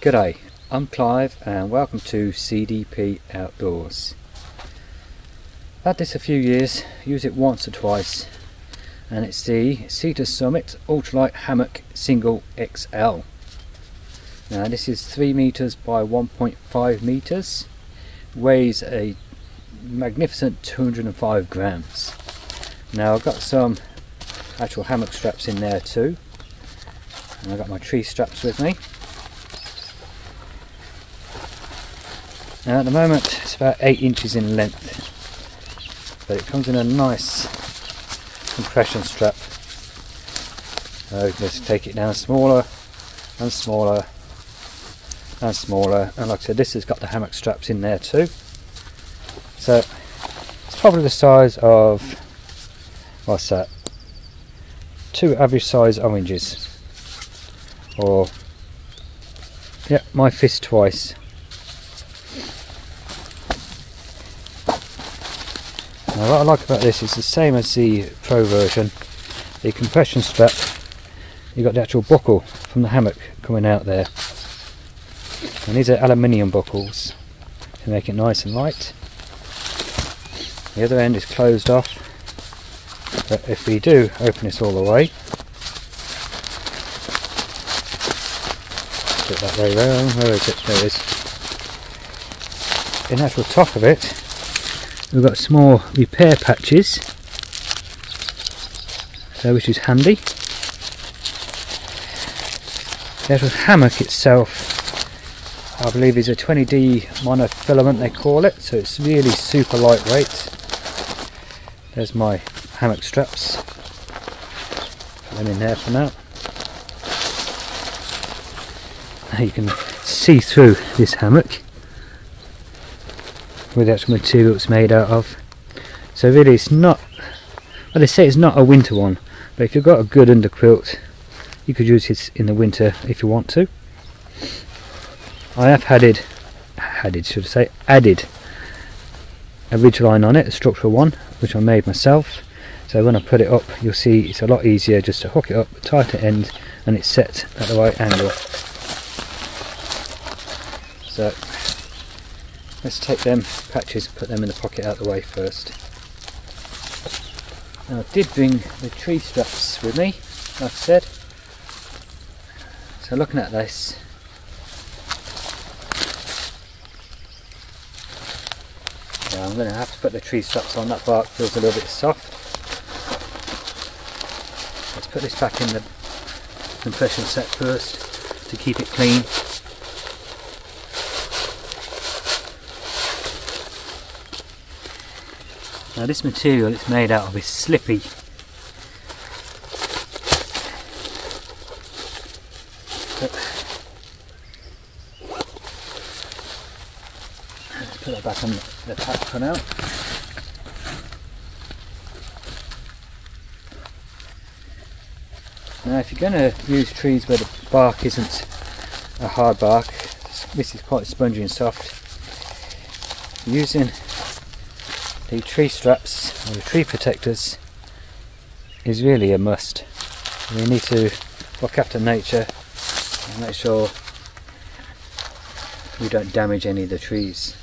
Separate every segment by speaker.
Speaker 1: G'day, I'm Clive and welcome to CDP Outdoors. I've Had this a few years, use it once or twice and it's the Sea-to Summit Ultralight Hammock Single XL. Now this is 3 meters by 1.5 meters, weighs a magnificent 205 grams. Now I've got some actual hammock straps in there too and I've got my tree straps with me At the moment it's about 8 inches in length but it comes in a nice compression strap. So just take it down smaller and smaller and smaller. And like I said this has got the hammock straps in there too. So it's probably the size of what's that? Two average size oranges. Or yeah my fist twice Now what I like about this is the same as the Pro version. The compression strap, you've got the actual buckle from the hammock coming out there. And these are aluminium buckles to make it nice and light. The other end is closed off. But if we do open this all the way, put that way round, where is it? There it is. In actual top of it, we've got small repair patches so which is handy. The actual hammock itself. I believe is a 20D monofilament they call it so it's really super lightweight. There's my hammock straps. Put them in there for now. Now you can see through this hammock with the actual material it's made out of. So really it's not, well they say it's not a winter one, but if you've got a good underquilt, you could use it in the winter if you want to. I have added, added should I say, added a ridge line on it, a structural one, which I made myself. So when I put it up, you'll see it's a lot easier just to hook it up, tighter end, and it's set at the right angle. So Let's take them patches and put them in the pocket out of the way first. Now I did bring the tree straps with me, like I said. So looking at this, yeah, I'm going to have to put the tree straps on, that bark feels a little bit soft. Let's put this back in the compression set first to keep it clean. Now this material it's made out of is slippy. let's put that back on the pack for now. Now if you're going to use trees where the bark isn't a hard bark, this is quite spongy and soft, using the tree straps or the tree protectors is really a must. We need to look after nature and make sure we don't damage any of the trees.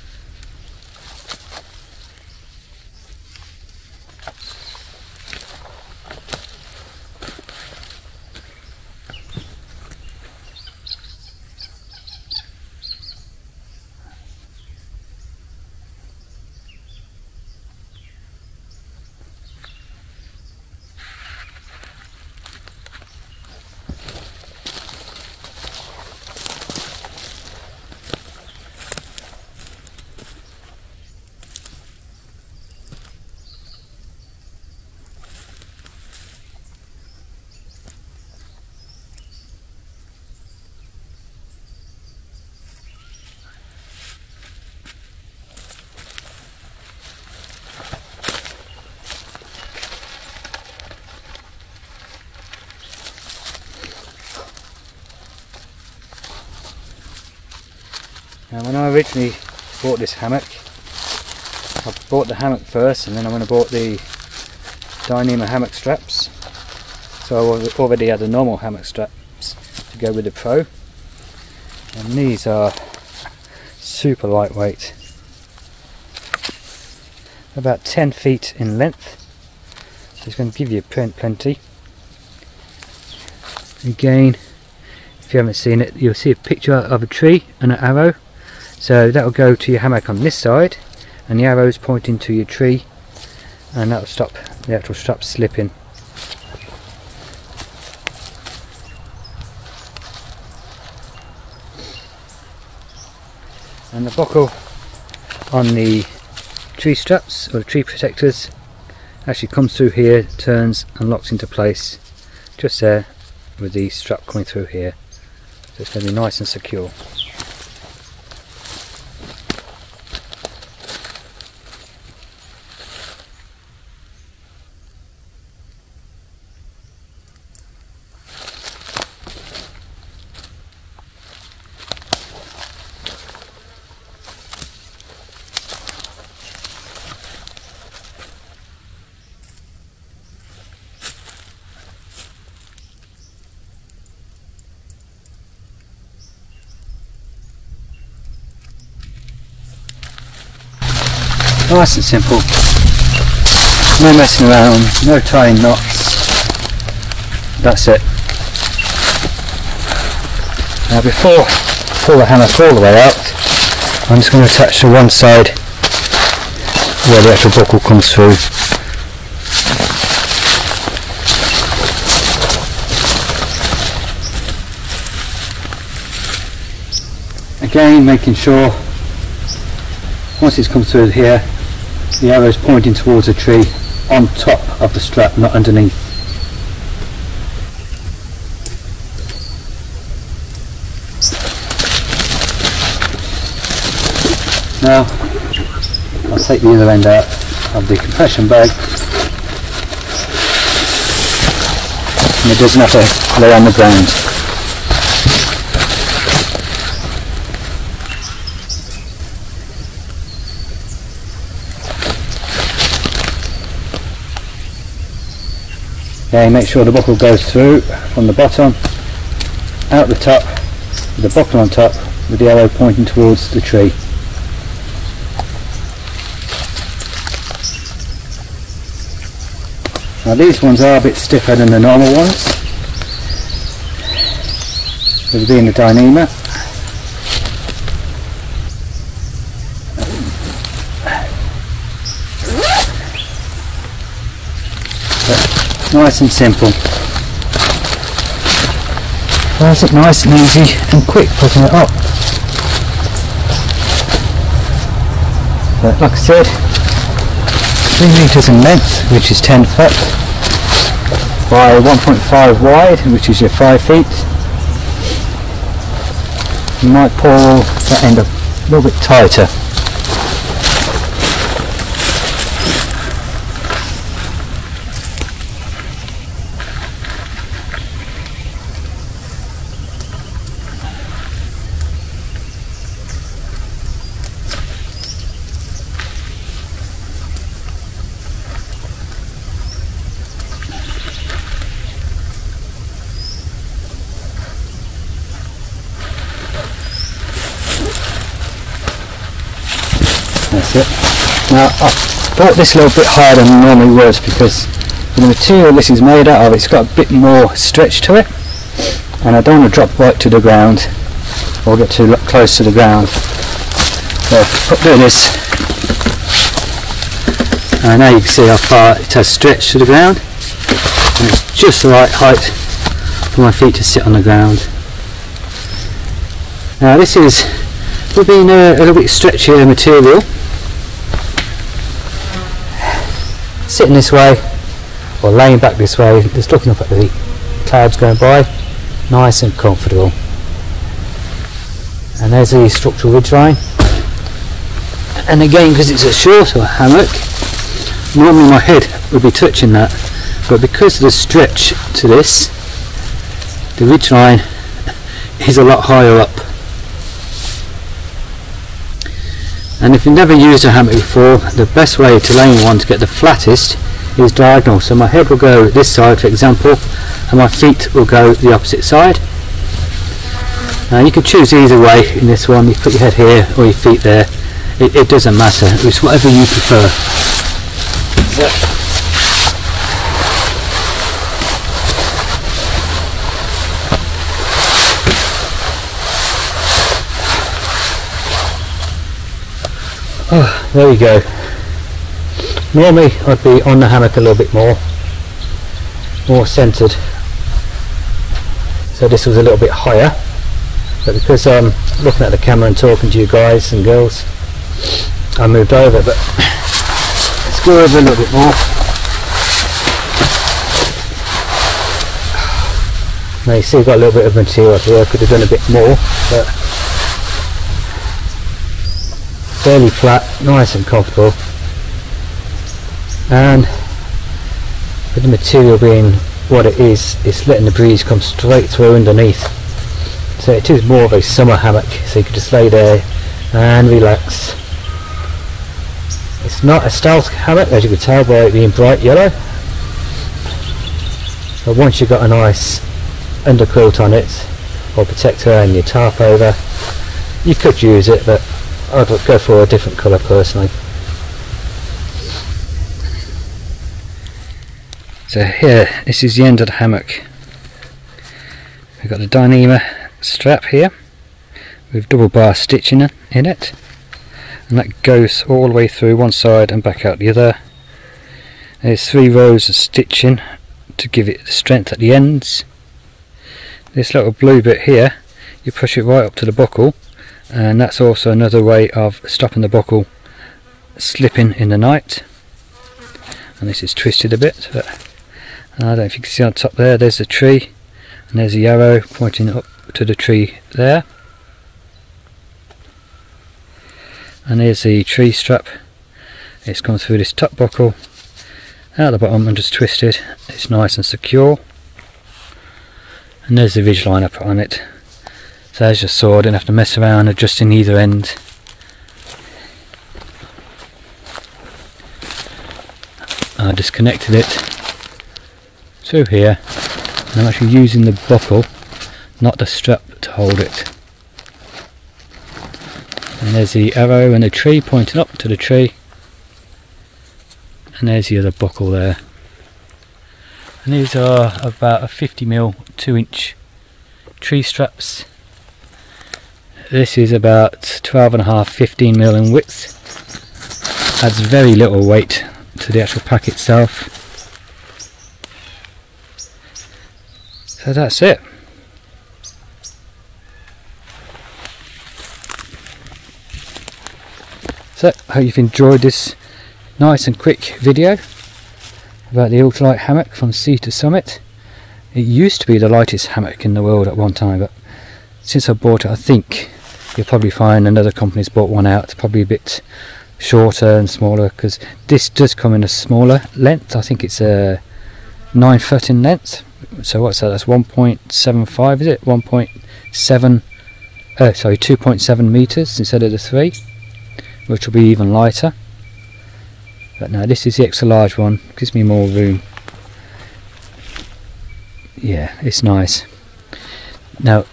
Speaker 1: When I originally bought this hammock, I bought the hammock first and then I went and bought the Dyneema hammock straps. So I already had the normal hammock straps to go with the Pro. And these are super lightweight. About 10 feet in length. So it's going to give you plenty. Again, if you haven't seen it, you'll see a picture of a tree and an arrow. So that will go to your hammock on this side and the arrow is pointing to your tree and that will stop the actual strap slipping. And the buckle on the tree straps or the tree protectors actually comes through here, turns and locks into place just there with the strap coming through here. So it's going to be nice and secure. Nice and simple. No messing around, no tying knots. That's it. Now before I pull the hammock all the way out, I'm just going to attach to one side where the actual buckle comes through. Again making sure once it's come through here the arrow is pointing towards a tree on top of the strap, not underneath. Now, I'll take the other end out of the compression bag and it doesn't have to lay on the ground. Okay, make sure the buckle goes through from the bottom, out the top, with the buckle on top, with the arrow pointing towards the tree. Now these ones are a bit stiffer than the normal ones, with being the Dyneema. Nice and simple. Is it nice and easy and quick putting it up? But like I said, 3 metres in length, which is 10 foot, by 1.5 wide, which is your 5 feet. You might pull that end up a little bit tighter That's it. Now I bought this a little bit higher than normally would because the material this is made out of it's got a bit more stretch to it and I don't want to drop right to the ground or get too close to the ground. So do this and now you can see how far it has stretched to the ground and it's just the right height for my feet to sit on the ground. Now this is we've been a, a little bit stretchier material sitting this way or laying back this way just looking up at the clouds going by nice and comfortable. And there's the structural ridge line. And again because it's a shorter hammock normally my head would be touching that but because of the stretch to this the ridge line is a lot higher up and if you've never used a hammock before the best way to lay one to get the flattest is diagonal. So my head will go this side for example and my feet will go the opposite side. Now you can choose either way in this one, you put your head here or your feet there, it, it doesn't matter, it's whatever you prefer. Oh, there we go. Normally I'd be on the hammock a little bit more, more centred. So this was a little bit higher, but because I'm looking at the camera and talking to you guys and girls, I moved over. But let's go over a little bit more. Now you see I've got a little bit of material here. I could have done a bit more, but fairly flat, nice and comfortable. And with the material being what it is, it's letting the breeze come straight through underneath. So it is more of a summer hammock, so you can just lay there and relax. It's not a stealth hammock, as you can tell by it being bright yellow. But once you've got a nice underquilt on it, or protector and your tarp over, you could use it, but I'd go for a different colour personally. So here, this is the end of the hammock. We've got the Dyneema strap here with double bar stitching in it and that goes all the way through one side and back out the other. There's three rows of stitching to give it strength at the ends. This little blue bit here, you push it right up to the buckle and that's also another way of stopping the buckle slipping in the night. And this is twisted a bit but I don't know if you can see on top there there's a tree and there's a arrow pointing up to the tree there. And here's the tree strap. It's gone through this top buckle. Out the bottom and just twisted. It's nice and secure. And there's the ridge line I put on it so there's your sword, didn't have to mess around adjusting either end. I disconnected it through here and I'm actually using the buckle, not the strap to hold it. And there's the arrow and the tree pointing up to the tree and there's the other buckle there. And these are about a 50mm 2 inch tree straps this is about 12 and a half 15 mil in width. Adds very little weight to the actual pack itself. So that's it. So I hope you've enjoyed this nice and quick video about the ultralight hammock from sea to summit. It used to be the lightest hammock in the world at one time but since I bought it I think you'll probably find another company's bought one out. It's probably a bit shorter and smaller because this does come in a smaller length. I think it's a nine foot in length. So what's that? That's 1.75, is it? 1.7. Uh, sorry, 2.7 meters instead of the three, which will be even lighter. But now this is the extra large one. Gives me more room. Yeah, it's nice. Now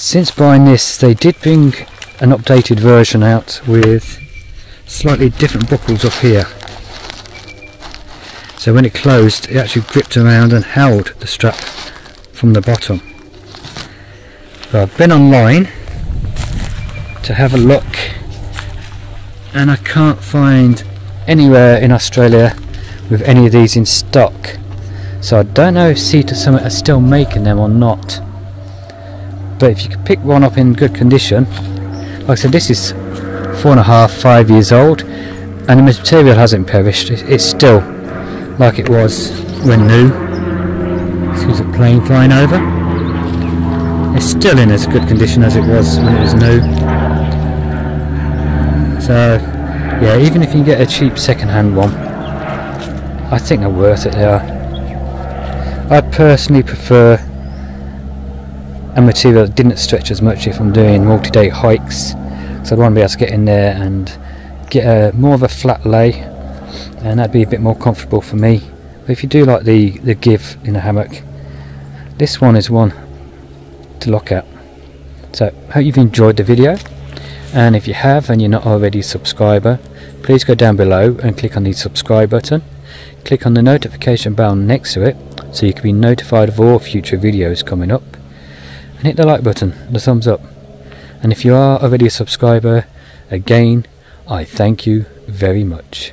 Speaker 1: since buying this they did bring an updated version out with slightly different buckles up here. So when it closed it actually gripped around and held the strap from the bottom. So I've been online to have a look and I can't find anywhere in Australia with any of these in stock. So I don't know if Sea to Summit are still making them or not but if you could pick one up in good condition like I said this is four and a half five years old and the material hasn't perished. It's still like it was when new excuse a plane flying over. It's still in as good condition as it was when it was new. So yeah even if you get a cheap second-hand one I think they're worth it are. I personally prefer and material that didn't stretch as much if I'm doing multi-day hikes. So I'd want to be able to get in there and get a, more of a flat lay and that'd be a bit more comfortable for me. But if you do like the, the give in a hammock this one is one to look at. So hope you've enjoyed the video and if you have and you're not already a subscriber please go down below and click on the subscribe button. Click on the notification bell next to it so you can be notified of all future videos coming up and hit the like button, the thumbs up. And if you are already a subscriber, again, I thank you very much.